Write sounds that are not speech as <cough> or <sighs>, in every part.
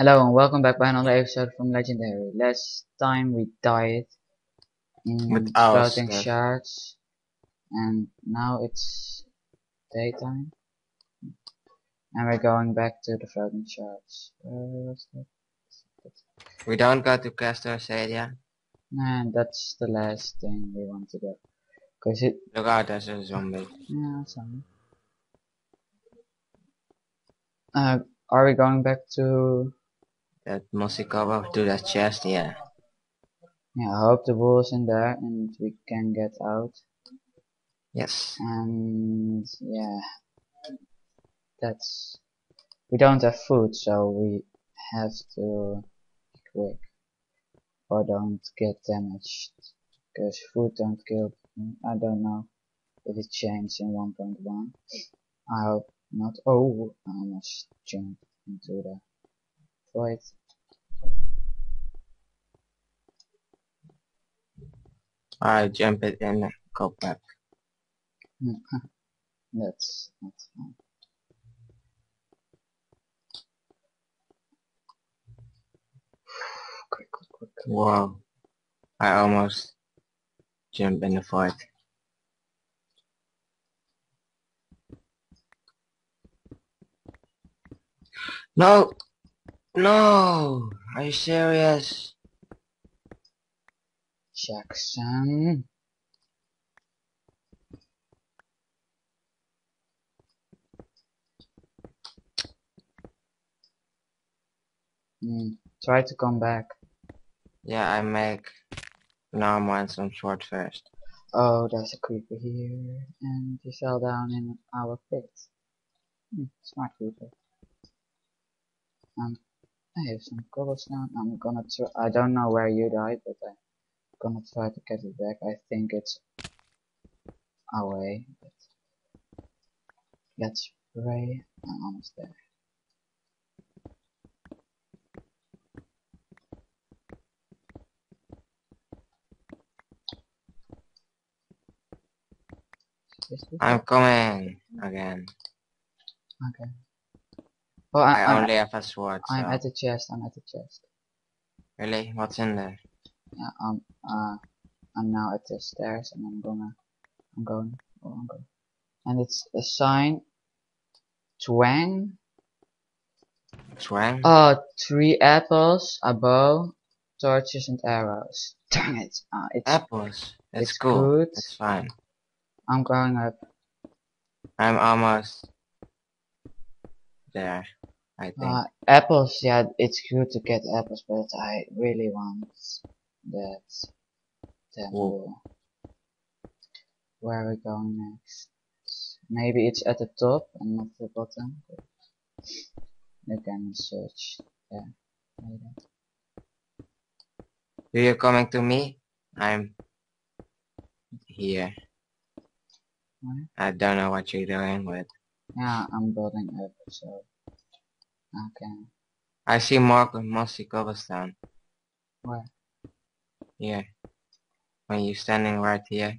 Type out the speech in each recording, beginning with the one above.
Hello and welcome back by another episode from Legendary. Last time we died in With floating stuff. shards and now it's daytime and we're going back to the floating shards. That? We don't go to Castor Stadia. And that's the last thing we want to do. Cause it, Look out, there's a zombie. yeah, fine. Uh, are we going back to, That mossy cover to that chest, yeah. yeah, I hope the wall's in there and we can get out. Yes. and yeah that's we don't have food so we have to be quick or don't get damaged because food don't kill I don't know if it changed in 1.1 I hope not oh I almost jumped into the void I jump it in and go back. <laughs> that's not fun <sighs> quick quick quick Whoa. I almost jump in the fight. No! No! Are you serious? Jackson Hmm. Try to come back. Yeah, I make normal and some sword first. Oh, there's a creeper here, and he fell down in our pit. Hmm, smart creeper. Um, I have some cobblestone. I'm gonna. I don't know where you died, but I'm gonna try to get it back. I think it's away. But let's pray. I'm almost there. I'm coming again. Okay. Well, I I, I'm, only have a sword. I'm at the chest. I'm at the chest. Really? What's in there? Yeah, um, uh, I'm now at the stairs, and I'm gonna, I'm going, oh, I'm going, and it's a sign. Twang. Twang? Oh, three apples, a bow, torches, and arrows. <laughs> Dang it! Uh, it's. Apples. That's it's cool. good. That's fine. I'm going up. I'm almost there. I think. Uh, apples. Yeah, it's good to get apples, but I really want that. That Whoa. wool. Where are we going next? Maybe it's at the top and not the bottom. But you can search there later. Do you coming to me? I'm here. Where? I don't know what you're doing, but Yeah, I'm building up, so okay. I see more mossy cobblestone. Where? Here. When you're standing right here,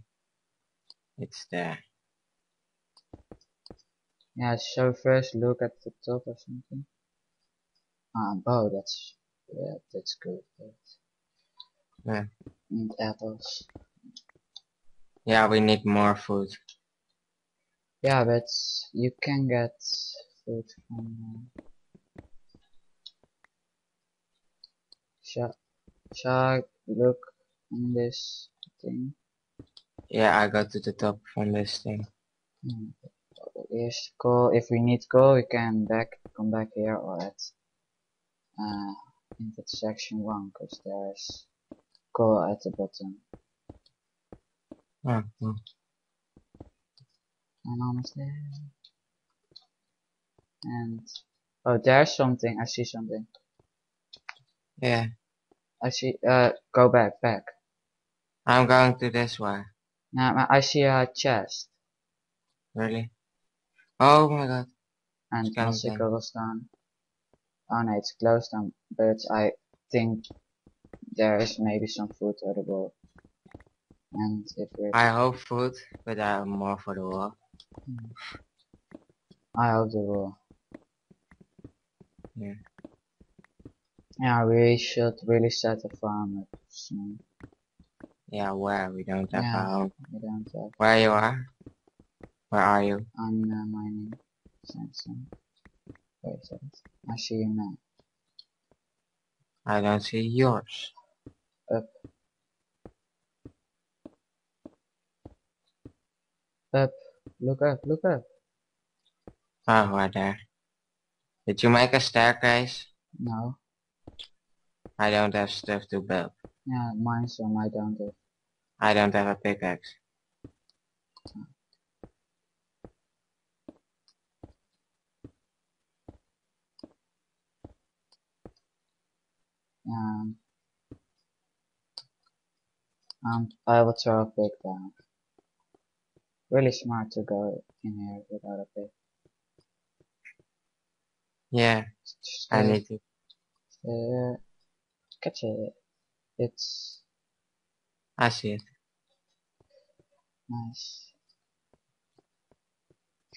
it's there. Yeah, so first look at the top or something. Ah, bow. That's yeah, that's good. Yeah. and apples. Yeah, we need more food. Yeah, but you can get food from. Uh, shall, shall look in this thing? Yeah, I got to the top from this thing. Hmm. Coal. If we need coal, we can back come back here or at uh, into section one, cause there's coal at the bottom. Oh, oh. I'm almost there. And oh, there's something. I see something. Yeah, I see. Uh, go back, back. I'm going to this way. Now I see a chest Really? Oh my god. and It's kind of also thing. cobblestone. Oh no, it's closed down, but I think there is maybe some food edible. And if we I hope food, but I'm more for the wall. Hmm. I hope the wall. Yeah. Yeah, we should really set a farm up soon. Yeah, where? We don't have Yeah. We don't have. Where you are? Where are you? I'm uh, mining sandstone. Wait a second. I see you now. I don't see yours. Up. Up. Look up. Look up. Oh, right there. Did you make a staircase? No. I don't have stuff to build. Yeah, mine's. I don't have. I don't have a pickaxe. Um. Um. I will throw a pick down. Really smart to go in here without a pick. Yeah, Just I need to. there. Catch it. It's I see it. nice.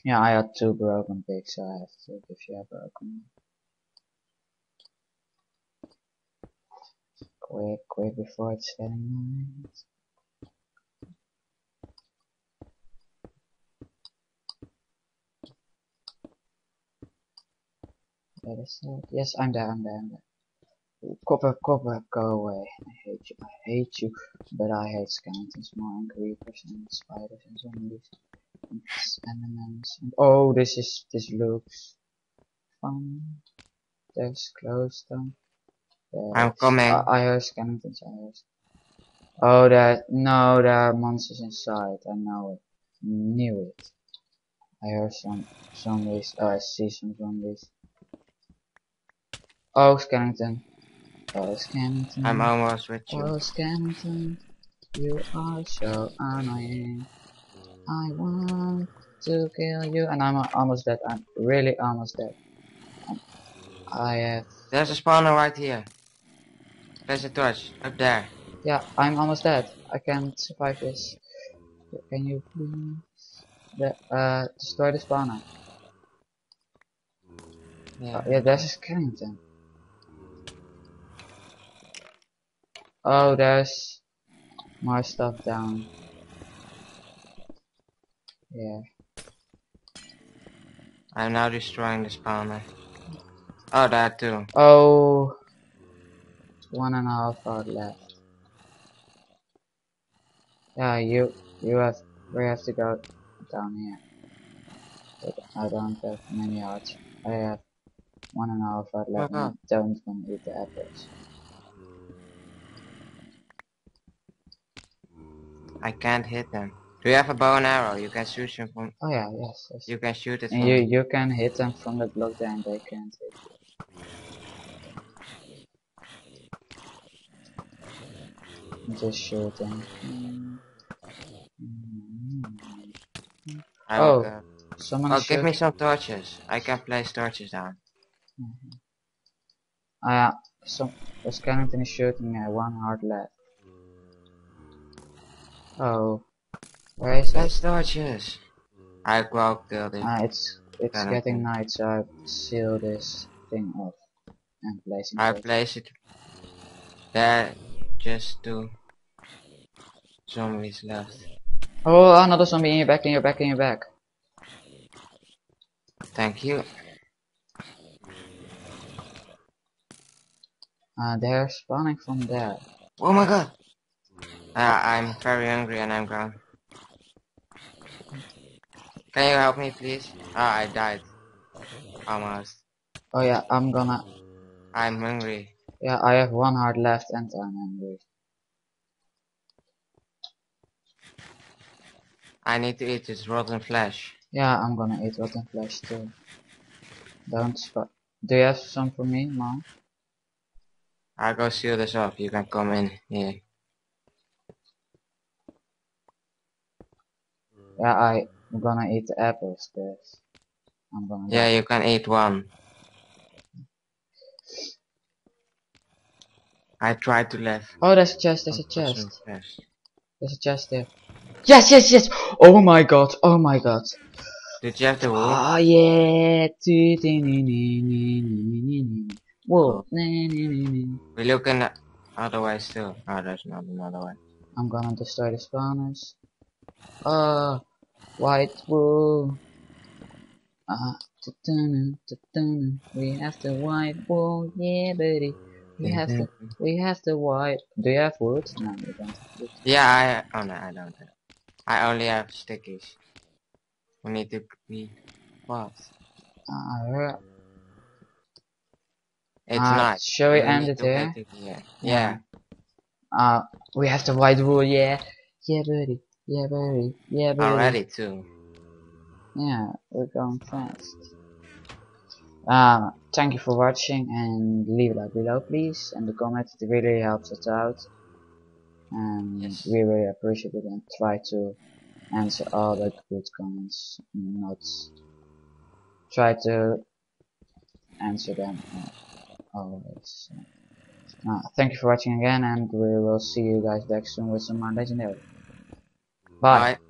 Yeah, I had two broken picks, so I have to give you a broken one. Quick, quick before it's getting night. Yes, I'm there, I'm there, I'm there. Copper, copper, go away. I hate you, I hate you. But I hate skeletons more and creepers and spiders and zombies. And enemies. And oh, this is, this looks fun. There's glowstone. I'm coming. I, I hear skeletons, I hear. Oh, that, no, there are monsters inside. I know it. Knew it. I hear some zombies. Oh, I see some zombies. Oh, skeleton. Skeleton. I'm almost with you. Oh, skeleton. You are so annoying. I want to kill you. And I'm uh, almost dead. I'm really almost dead. I have. There's a spawner right here. There's a torch up there. Yeah, I'm almost dead. I can't survive this. Can you please? The, uh, destroy the spawner. Yeah. Oh, yeah, there's a skeleton. Oh, there's more stuff down. Yeah. I'm now destroying the spawner. Oh, that too. Oh, one and a half hour left. Yeah, you you have we have to go down here. I don't have many hearts. I have one and a half hour left. I Uh-huh. don't want to eat the apples. I can't hit them. Do you have a bow and arrow? You can shoot them from. Oh yeah, yes, yes. You can shoot it from. You you can hit them from the block and they can't hit you. Just shoot them. Mm. Mm. I Oh, go. Someone Oh, give me some torches. I can place torches down. Ah, some the skeleton is shooting me. One heart left. Oh, where is it? Place torches. I kill it. Ah, it's it's getting night, so I seal this thing off and place it. I it. place it there just to zombies left. Oh, another zombie in your back, in your back, in your back. Thank you. Uh, they're spawning from there. Oh my god. Uh, I'm very hungry and I'm gone. Can you help me please? Ah, I died. Almost. Oh yeah, I'm gonna. I'm hungry. Yeah, I have one heart left and I'm hungry. I need to eat this rotten flesh. Yeah, I'm gonna eat rotten flesh too. Don't spot. Do you have some for me, mom? I'll go seal this off. You can come in here. Yeah, I, I'm gonna eat the apples, cause I'm gonna. Yeah, you can eat one. I tried to left. Oh, there's a chest. There's a chest. There's a chest there. Yes, yes, yes. Oh my god. Oh my god. Did you have the wool? Oh yeah. wool. We look in the other way still. Oh, ah, there's not another way. I'm gonna destroy the spawners. Uh, white wool. Uh, ta-dun, ta-dun. we have the white wool, yeah, buddy. We have the, we have the white. Do you have wood? No, you don't have wood. Yeah, I. Oh no, I don't. Have. I only have stickies. We need to be what? Uh, It's uh, not. Shall we We end it there? it here. Yeah. Uh, we have the white wool, yeah. Yeah, buddy. Yeah, buddy. Yeah, buddy. Already too. Yeah, we're going fast. Um, thank you for watching and leave a like below please and the comment it really helps us out and Yes. we really appreciate it and try to answer all the good comments not try to answer them uh, always uh, thank you for watching again and we will see you guys back soon with some more legendary bye. Bye.